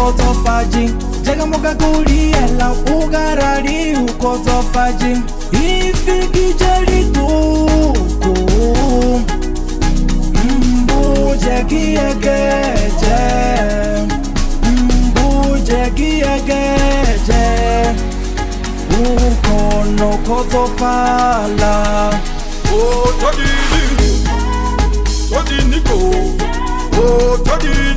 ukotofaji jakamukakuliela ukarali ukotofaji ifikijeliduku mbuje kiyegeje mbuje kiyegeje ukonokotofala oh, todini todiniko oh, todini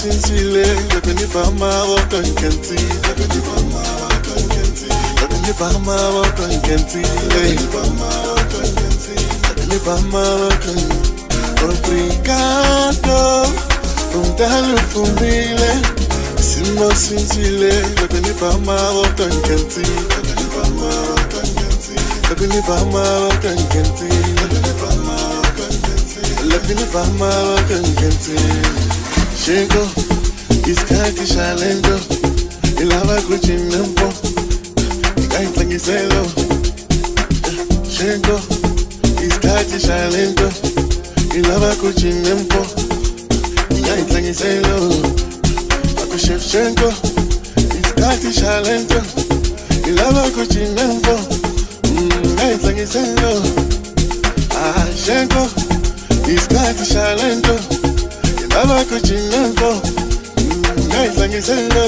sinzile ndakunipa amaboko ngenzi ndakunipa amaboko ngenzile ndakunipa amaboko obrigado undalufumbile simo sinzile ndakunipa amaboko ngenzi ndakunipa amaboko ngenzile ndakunipa amaboko ngenzile Shingo, iskati shalendo. Ilava kuchinempo. Ikaitlangiselo. Shingo, iskati shalendo. Ilava kuchinempo. Ikaitlangiselo. Akushevchenko, iskati shalendo. Ilava kuchinempo. Ikaitlangiselo. Ah, Shenko, iskati shalendo. abakuchinako ngayizangiselo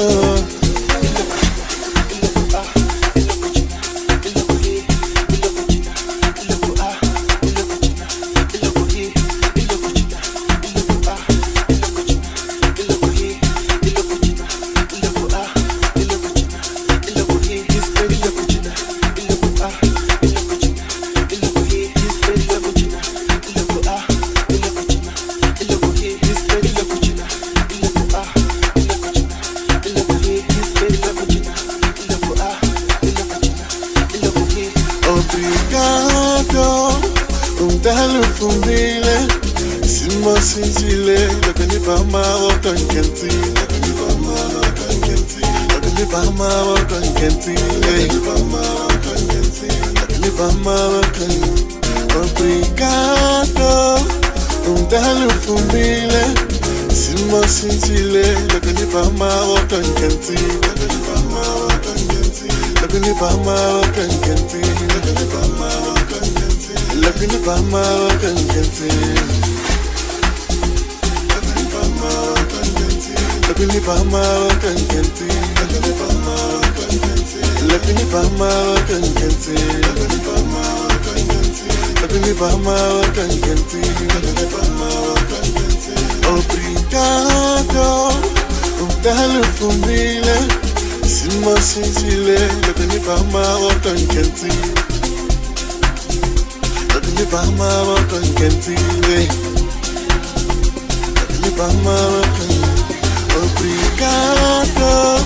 Simo sinjile, lakini bama wakan kenti. Lakini bama wakan kenti. Lakini bama wakan kenti. Lakini bama wakan kenti. Lakini bama wakan kenti. Lakini bama wakan kenti. Lakini bama wakan kenti. Lakini bama wakan kenti. Lakini bama wakan kenti. Lakini bama wakan kenti. Lakini bama wakan kenti. Lakini bama wakan kenti. Obrigado, um dalo fumile. Simo sinjile, lakini bama wakan kenti. Lakini bama Obrigado Udalo fumile Sima sinzile Lakini bahama watu nkenti Lakini bahama watu nkenti Lakini bahama watu Obrigado.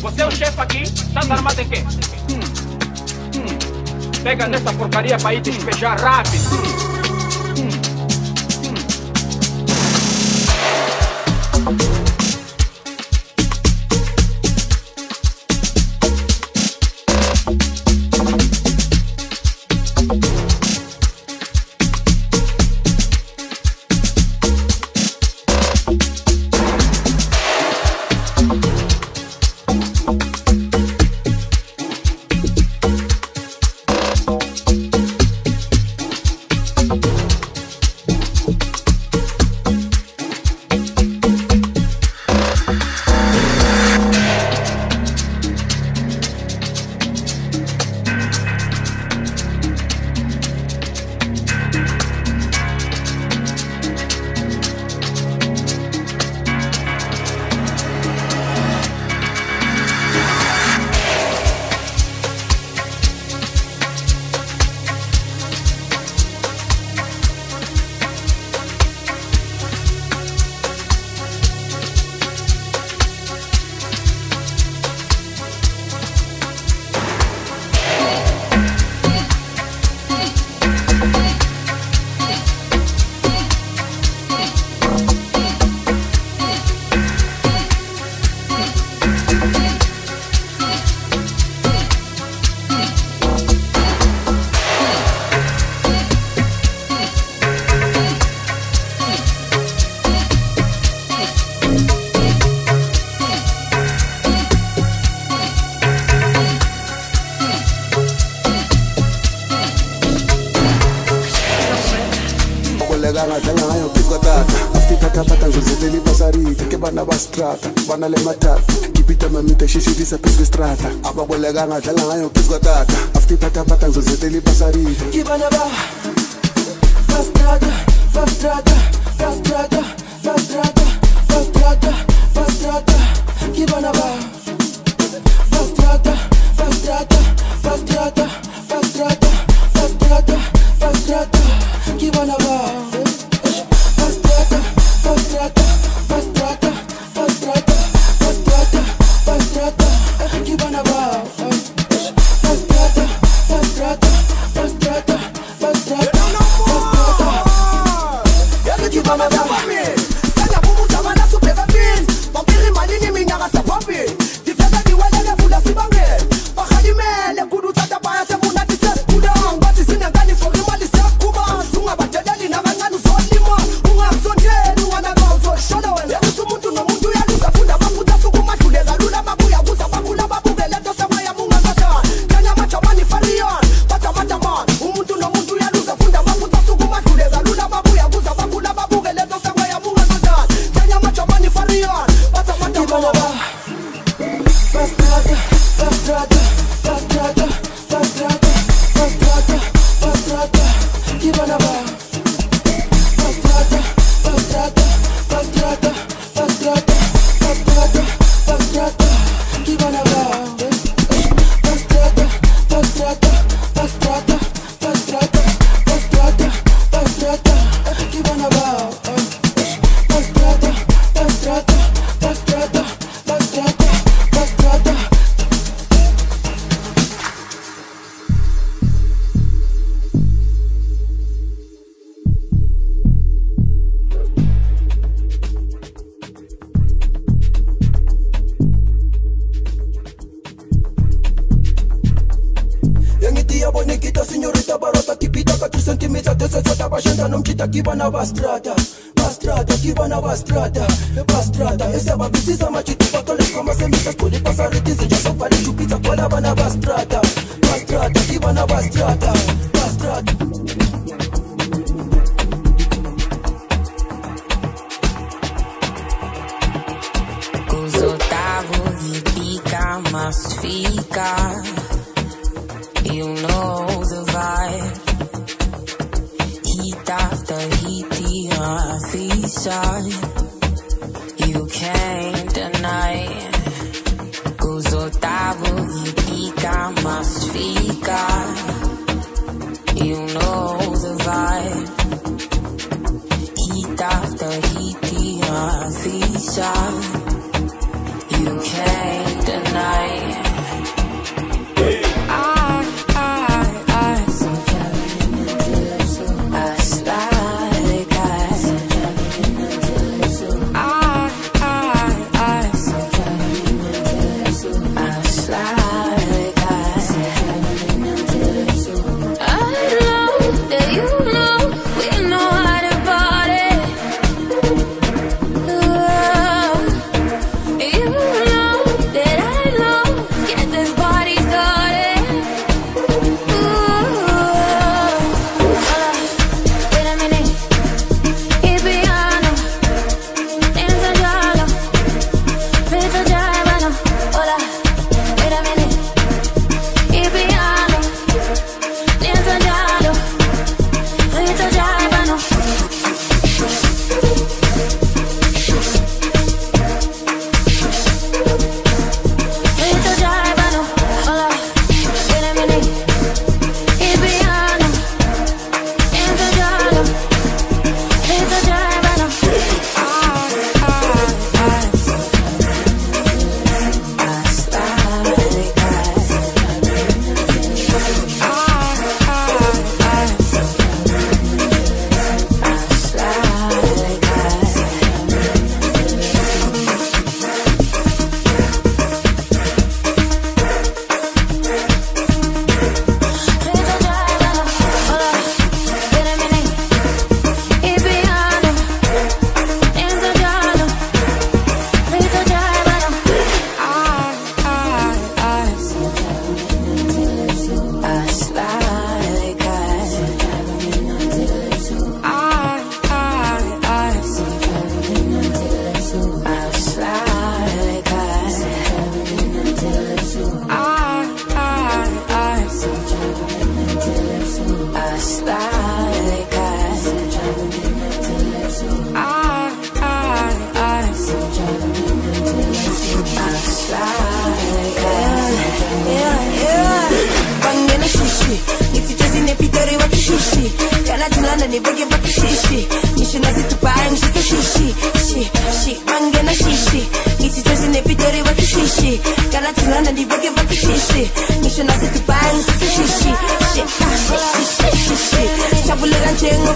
Você é o chefe aqui, tá armado em quê? Pega nessa porcaria pra ir despejar rápido. Hum, hum, hum. sana le matata. Kipita mamita shisitisa pesistrata ababolekanga adlala ngayo phezu kwatata afutithathaphatha ngizozethela ibasarita kibanyaba fastrata fastrata fastrata.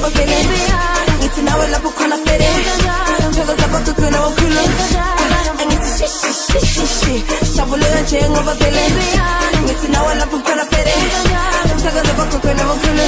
sababu vile Ngiti na labu kona fere Njogo zaba kuku na wakulu Ngiti shi shi shi shi shi Shabulu ya jengo vile Ngiti nawe labu kona fere Njogo zaba kuku na wakulu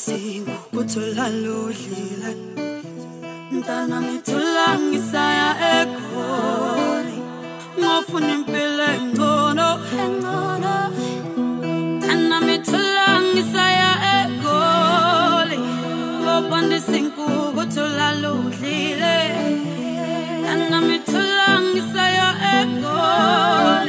isingu kuthola lodlile. Mntana ngithula ngisaya ekholi ngofuna impilo engcono engcono. Mntana ngithula ngisaya ekholi ngobanda isingu kuthola lodlile. Mntana ngithula ngisaya ekholi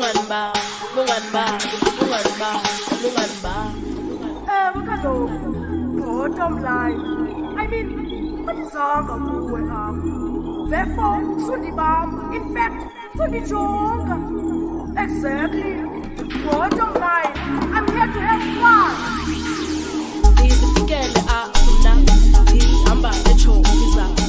bungan ba bungan ba bungan ba bungan ba bottom line i mean andizanga kuwe apha therefore sundibamba in fact sundijonga exactly bottom line i'm here to have fun ndizifikele apho mna ndihamba etshomi zam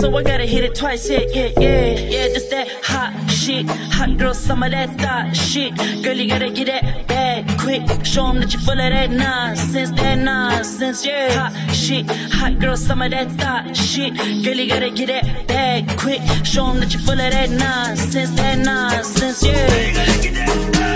so I gotta hit it twice. Yeah, yeah, yeah. Yeah, Just that hot shit. Hot girl, some of that thought shit. Girl, you gotta get that bag quick. Show 'em that you full of that nonsense, that nonsense. Yeah, hot shit. Hot girl, some of that thought shit. Girl, you gotta get that bag quick. Show 'em that you full of that nonsense, that nonsense. Yeah.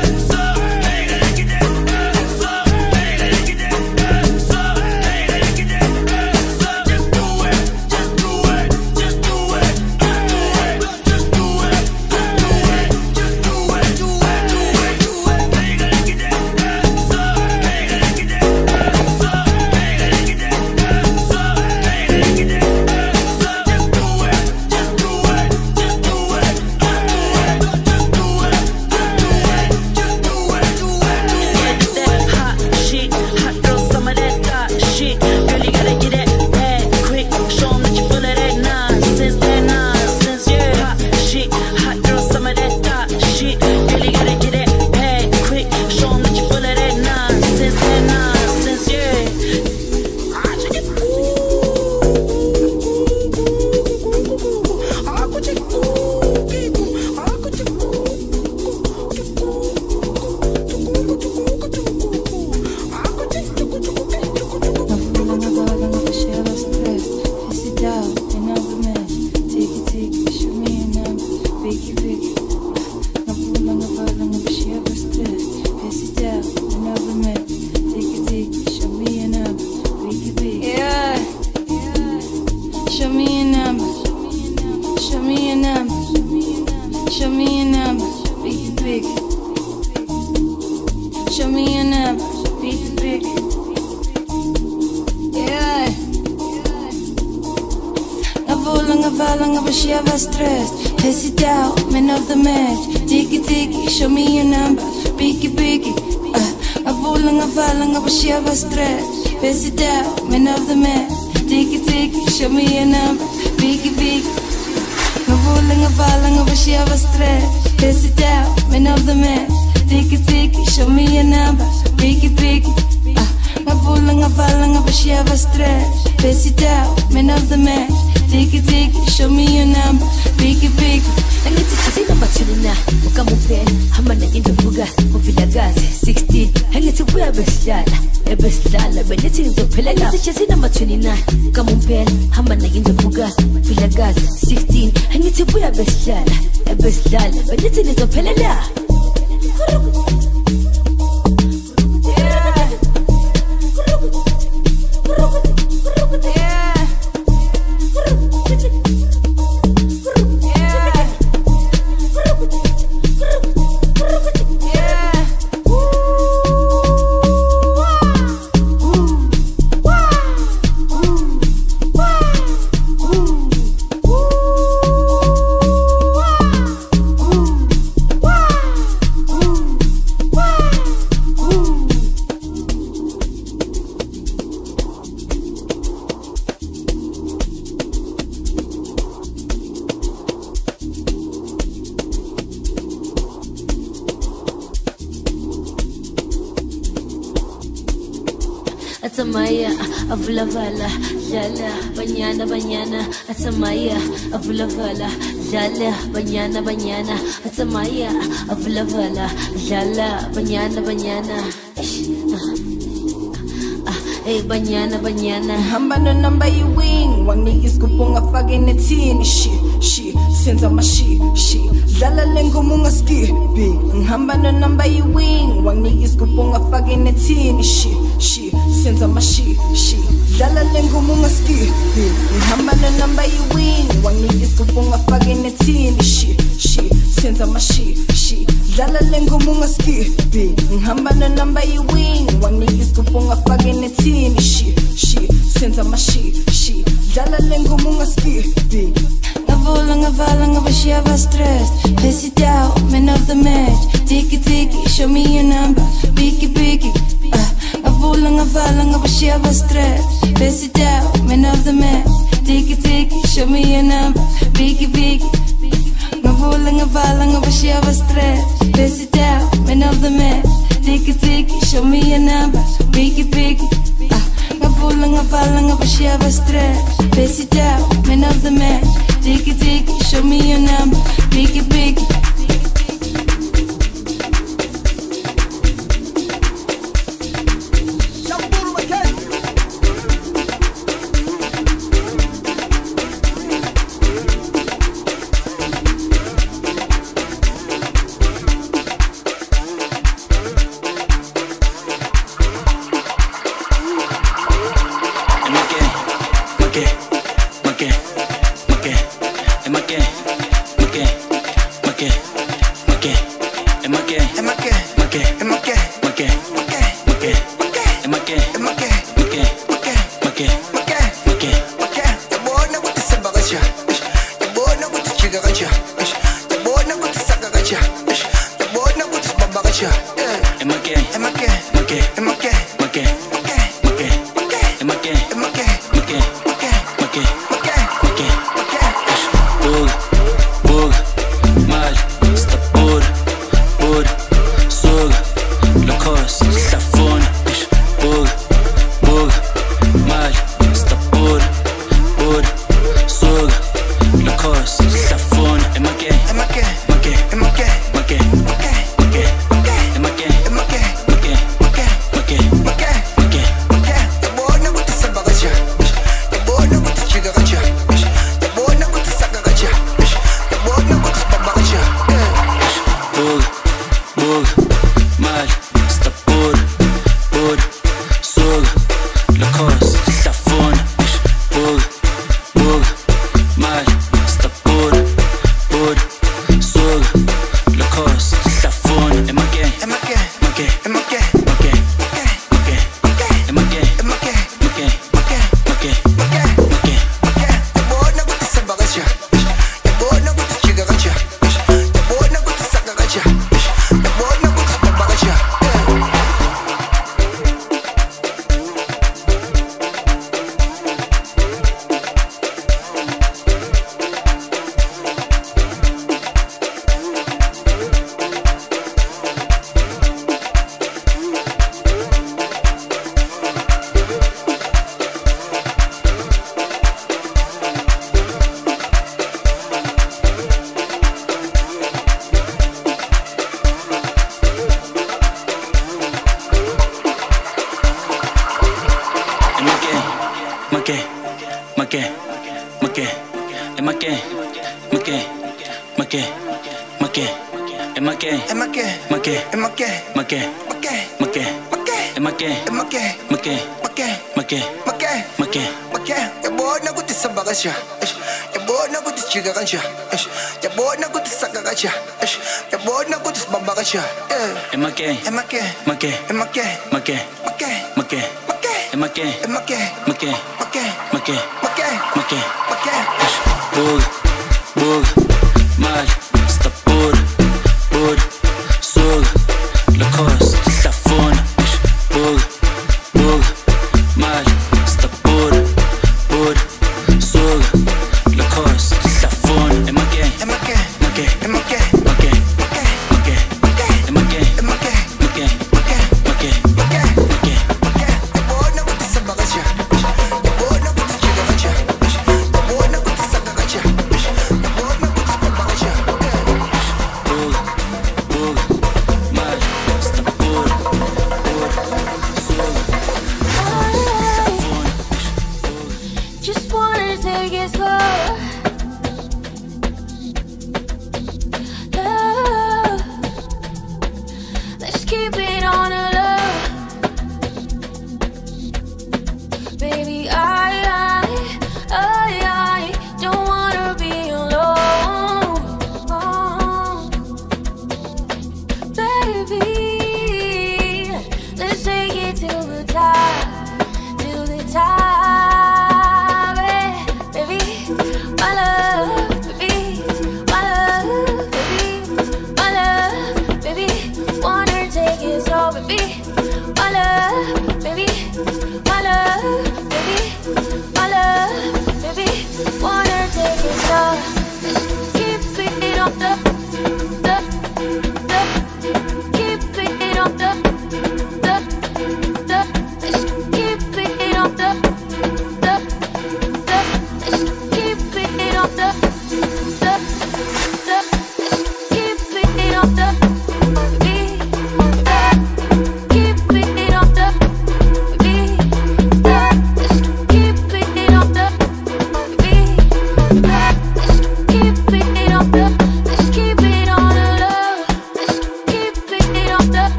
Abashiava stress. Pass it down, man of the match. Tiki tiki, show me your number. Biggie, biggie. Navulang avalang abashiava stress. Pass it down, man of the match. Tiki tiki, show me your number. Biggie, biggie. Uh, navulang avalang abashiava stress. Pass it down, man of the match. Tiki tiki, show me your number. Biggie, biggie. angithi thina bathini na ukamuphela hamba nenkindovuka uvilakazi 16 angithi buya besidlala ebesidlala benithi ngizophelela. Angithi thina bathini na ukamuphela hamba nenkindovuka uvilakazi 16 angithi buya besidlala ebesidlala benithi ngizophelela avulavala, jala, banyana, banyana, atamaya, avulavala, jala, banyana, banyana, atamaya, avulavala, jala, banyana, banyana. Ish, ah, ah, Hey, banyana, banyana. Hamba no number you wing. Wangiyisikupho ngafake nethini shi shi senza mashi shi dlala lengumu ngaskipi ngihamba no number you wing wangiyisikupho ngafake nethini shi shi. Senza mashi shi dlala lengumu ngaskipi ngihamba no number you wing wangiyisikupho ngafake nethini shi shi. Senza mashi shi dlala lengumu ngaskipi ngihamba no number you wing wangiyisikupho ngafake nethini shi shi. Senza mashi shi dlala lengumu ngaskipi Ngavula ngavala ngabashiya ba stress. Pass it down, man of the match. Tiki tiki, show me your number. Biki biki, uh, ngavula ngavala ngabashiya ba stress. Pass it down, man of the match. Tiki tiki, show me your number. Biki biki ngavula ngavala ngavashiya stress. Base it down, man of the man Tiki tiki, show me your number. Biggie biggie ah. Ngavula ngavala ngavashiya it down, man of the man Tiki tiki, show me your number. Biggie biggie Keep it on the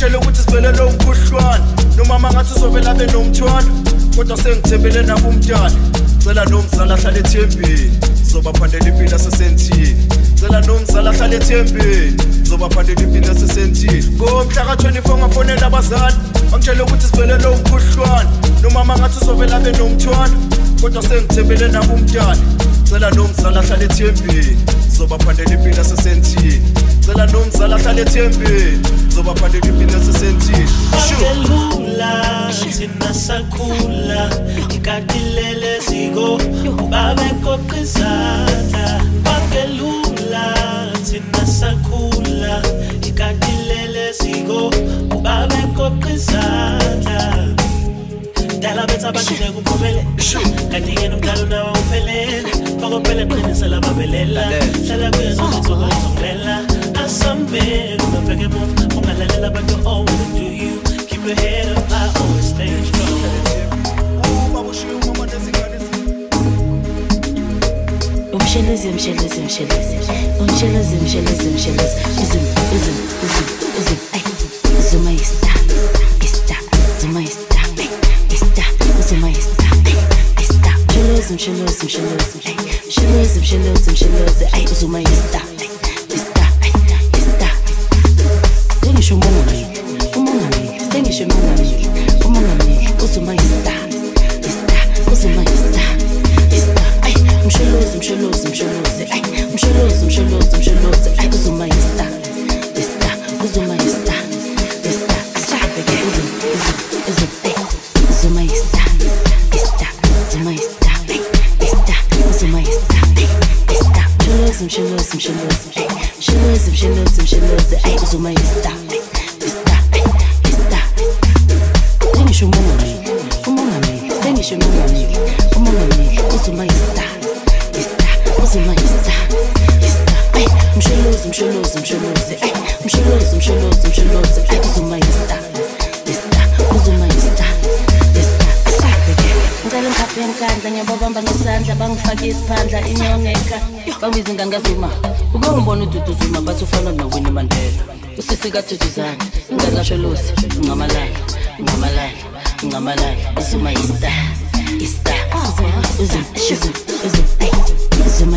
ngitshele ukuthi sivele lo mkhuhlwane. Nomama ngathi uzovela abe nomthwana kodwa sengithembele nakumntwana cela nomzala ahlale ethembeni zobaphandela impilo asesentini cela nomzala ahlale ethembeni zobaphandela impilo asesentini ngomhla ka-24 ngafonela abazali bangitshele ukuthi sivele lo mkhuhlwane. Nomama ngathi uzovela abe nomthwana kodwa sengithembele nakumntwana cela nomzala ahlale ethembeni. zobaphandela impilo asesenzile cela nomzala ahlale ethembeni zobaphandela impilo asesenzile selula thina sakhula ikadilele ziko babekoqizana bangelula thina sakhula ikadilele ziko babekoqizana kudala bethu abadinga kuphumele. Kanti yena umdala uphelele. Lababelela hlala asambele ungalalela abantu owena do you. Keep your head up i always stay strong mshelozi mshelozi mshelozi ay mshelozi mshelozi mshelozi ay uzuma ista ista ay ista sengisho umongameli umongameli sengisho umongameli umongameli inyongeka bangibiza ingangazuma uke ngibona ududu zuma bathi ufana nowini mandela. Usisi kaduduzana ingangasholosi ungamalala ungamalala ungamalala. Uzuma ista ista uzum uzum uzum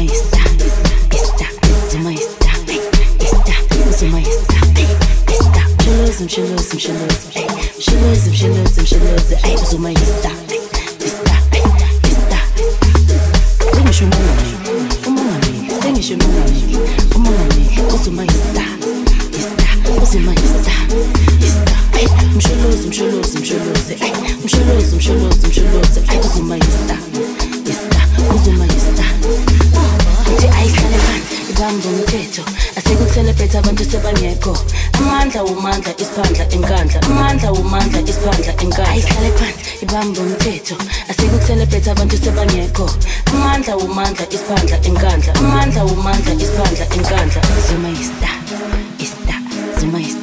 ay uzuma 셔머니 어머니 웃음만 있다 있다 웃음만 있다 있다 에이 음슐로스 음슐로스 음슐로스 에이 음슐로스 음슐로스 음슐로스 에이 웃음만 있다 있다 웃음만 있다 제 아이 가는 밤 이밤 보는 대죠 asekucelebrate abantu sebangekho. Amandla umandla isiphandla enkandla. Amandla umandla isiphandla enkandla. Ayihlale phansi ibambe umthetho. Asekucelebrate abantu sebangekho. Amandla umandla isiphandla enkandla. Amandla umandla isiphandla enkandla. Zuma ista ista zuma ista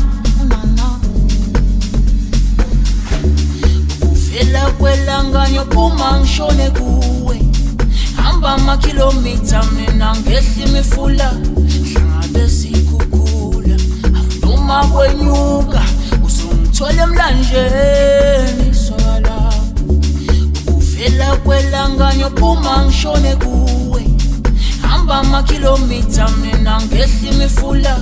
phela kwelanga nyophuma ngishone kuwe. Hamba amakhilomitha mina ngehla imifula. Hlangabeza ikhukhula akuduma kwenyuka uzongithola emlanjeni isoka lakho ukuvela kwelanga nyophuma ngishone kuwe. Hamba amakhilomitha mina ngehla imifula.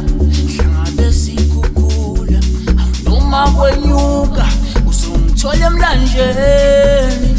Hlangabeza ikhukhula akuduma kwenyuka petroleum land, yeah.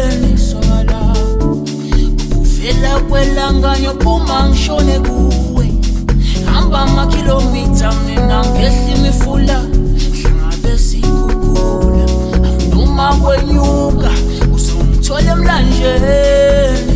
uvela kwelanganyo phuma ngishone kuwe? Hamba amakhilomitha mina ngehla imifula. Hlangabe sikhukhula. Noma kwenyuka uzongithola emlanjeni.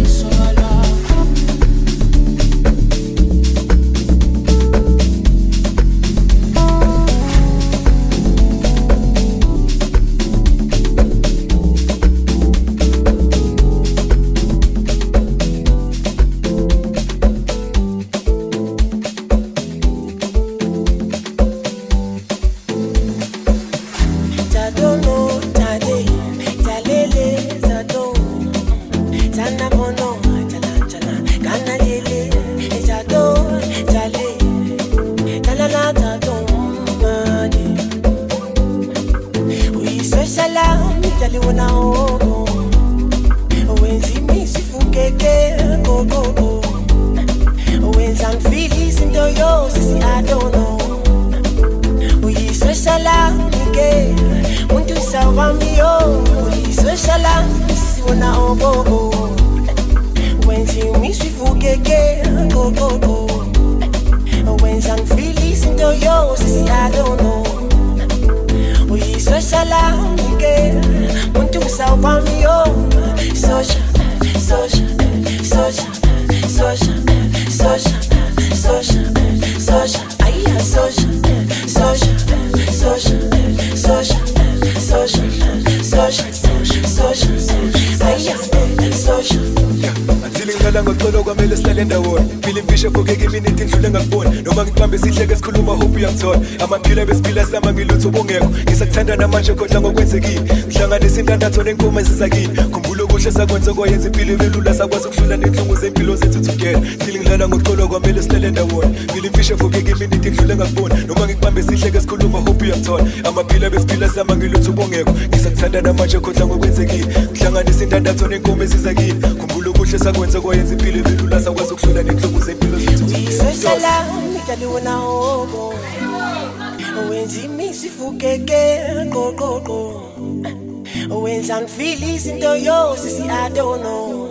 sokwayenza impilo ibelula sakwazi ukudlula nenhlungu zempilo zethu together. Thili ngilana ngoqolo kwamele silele ndawona ngilifishe vukeke imini ngidlule ngakubona. Noma ngikubambe sihleke sikhuluma hope uyakuthola amaphila besiphila sama ngilutho ubongekho. Ngisakuthanda namanje khonza ngokwenzekile. Ngihlanganisa intandatho nenkomo ezizakini khumbula okuhle sakwenza kwayenza impilo ibelula sakwazi ukudlula nenhlungu zempilo zethu together. Wenza imisi fukeke qoqoqo. Wenza ngifile izinto yo sisi adono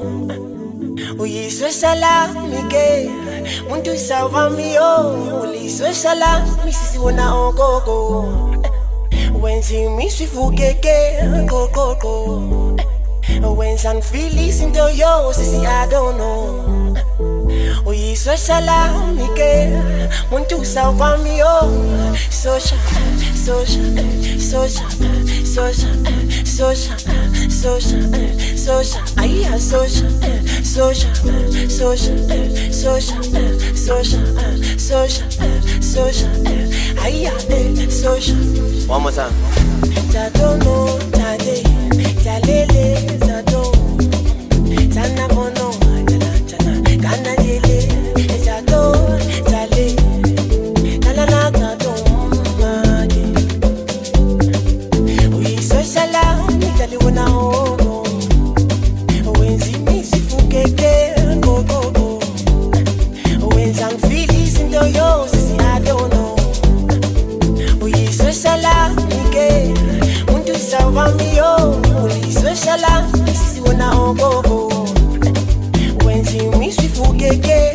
uyisoshala mike. Muntu sawamiyo uyisoshala misisiwona ogogo. Wenza imisifukeke qoqoqo. Wenza ngifile izinto yo sisi adono uyisoshala mike. Muntu sawamiyo sosha sosha One more time. Sisiwona ogogo wenza imiswifukeke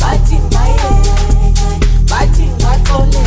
bathi bayeka bathi baxole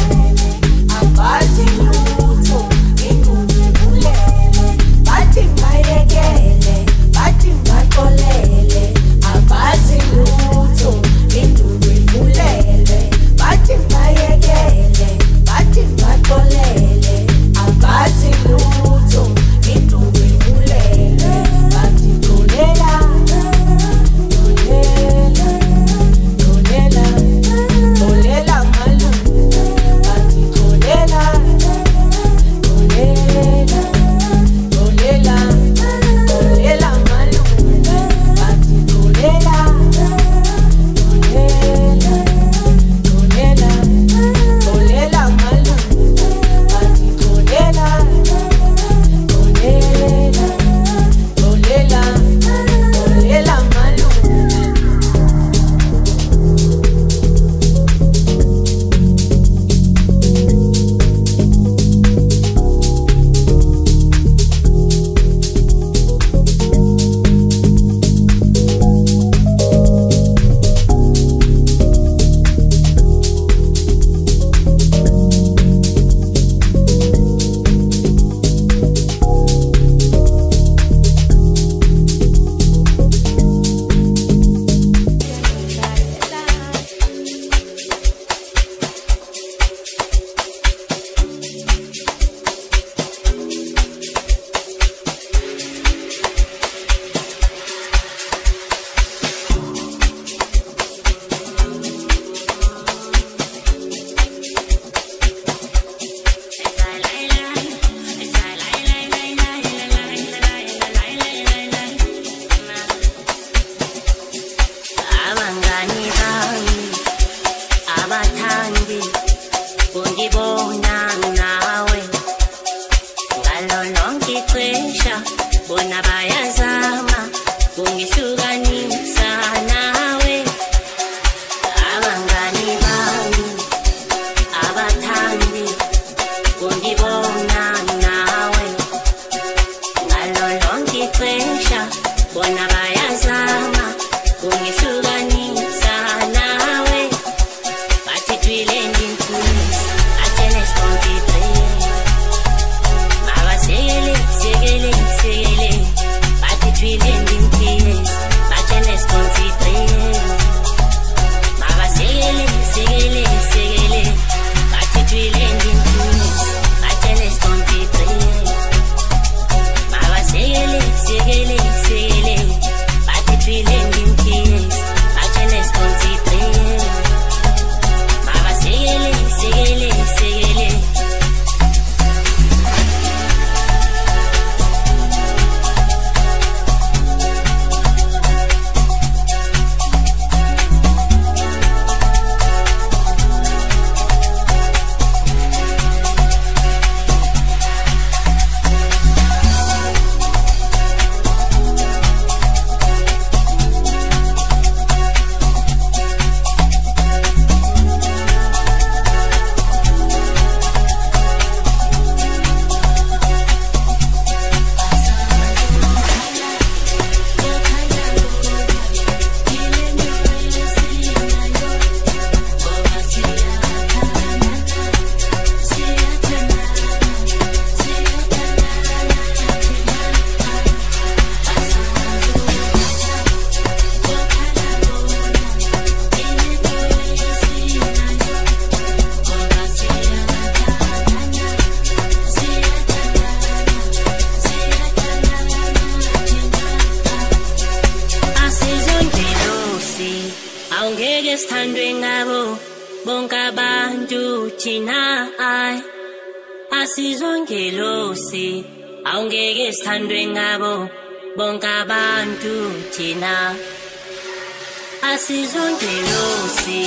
asizonke losi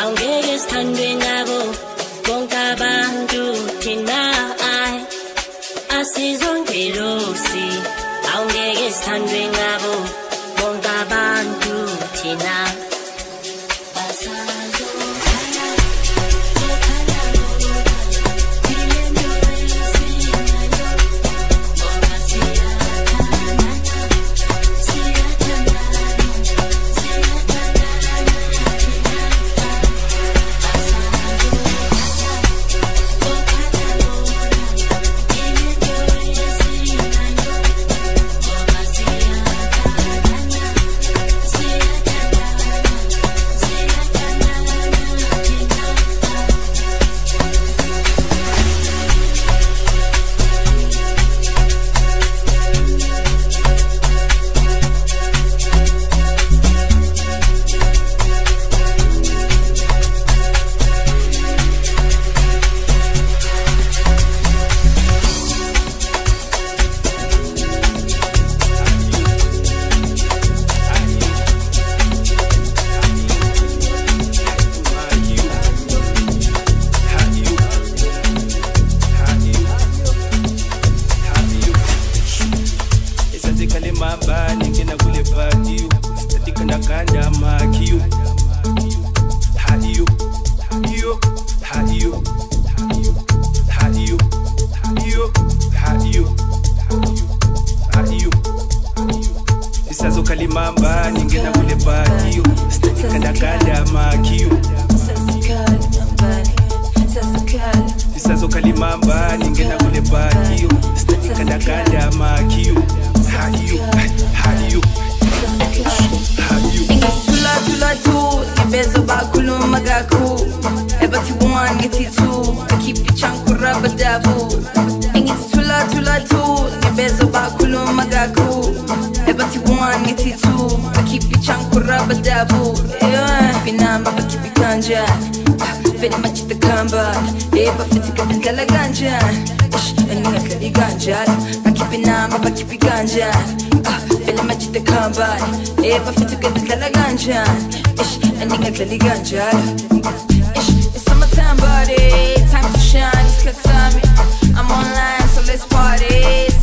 awungeke sithandwe ngabo bonke abantu thina ay asizonke losi awungeke sithandwe ngabo bonke abantu thina. It's, summertime, buddy. Time to shine. I'm so let's party.